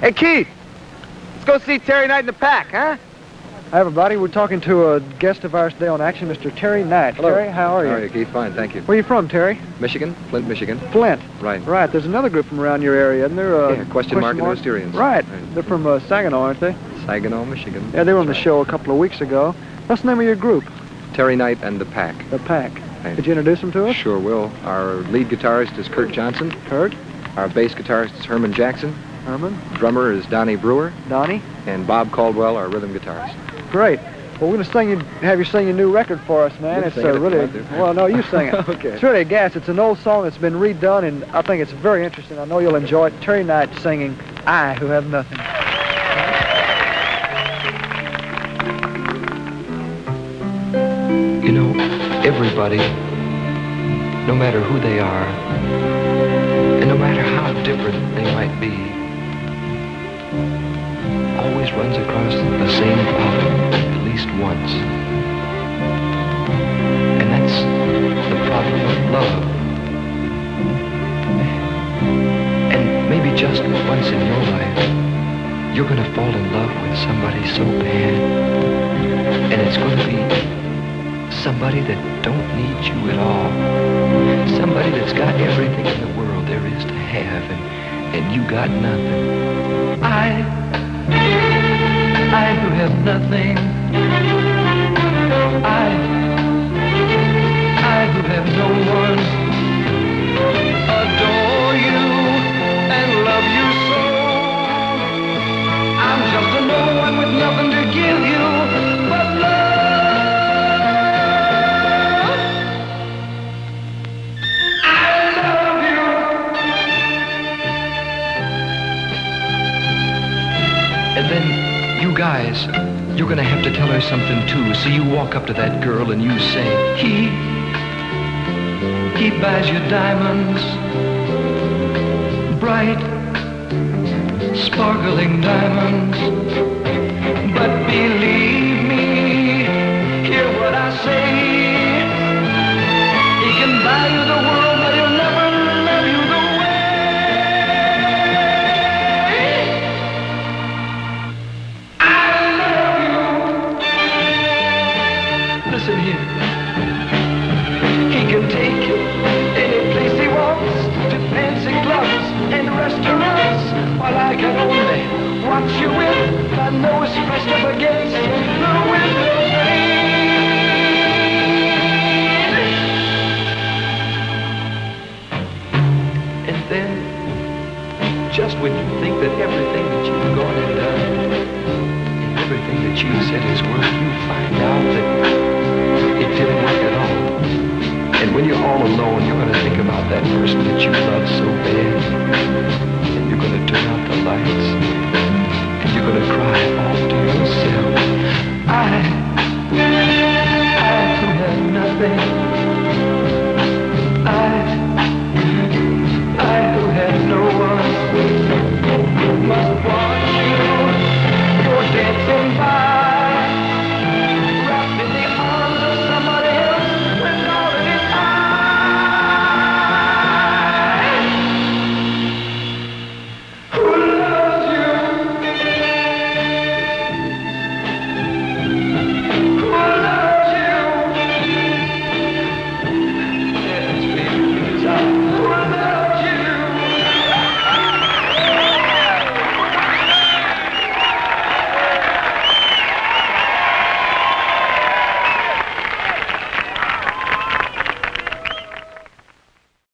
Hey, Keith. Let's go see Terry Knight in the pack, huh? Hi, everybody. We're talking to a guest of ours today on Action, Mr. Terry Knight. Hello. Terry, how are you? How are you, Keith? Fine, thank you. Where are you from, Terry? Michigan, Flint, Michigan. Flint. Right. Right. There's another group from around your area, isn't there? Uh, Yeah, question mark and the Mysterians. Right. Right. They're from uh, Saginaw, aren't they? Saginaw, Michigan. Yeah, they were on the That's show a couple of weeks ago. What's the name of your group? Terry Knight and the Pack. The Pack. Right. Did you introduce them to us? Sure will. Our lead guitarist is Curt Johnson. Curt, Our bass guitarist is Herman Jackson. Herman, Drummer is Donnie Brewer. Donnie. And Bob Caldwell, our rhythm guitarist. Great. Well, we're going to sing you, have you sing your new record for us, man. You it's sing uh, it really, well, no, you sing it. Okay. It's really a gas. It's an old song that's been redone, and I think it's very interesting. I know you'll enjoy it. Terry Knight singing I Who Have Nothing. You know, everybody, no matter who they are, and no matter how different they might be, always runs across the same problem at least once. And that's the problem of love. And maybe just once in your life, you're gonna fall in love with somebody so bad. And it's gonna be somebody that don't need you at all. Somebody that's got everything in the world there is to have and, and you got nothing. I, I who have nothing. I, I who have no one. And then you guys, you're gonna have to tell her something too. So you walk up to that girl and you say, he, he buys you diamonds, bright, sparkling diamonds. But believe you. Here. He can take you any place he wants, to fancy clubs and restaurants, while I can only watch you with my nose pressed up against the window. And then, just when you think that everything that you've gone and done, everything that you've said is worth, you find out that When you're all alone, you're going to think about that person that you love so bad. And you're going to turn out the lights.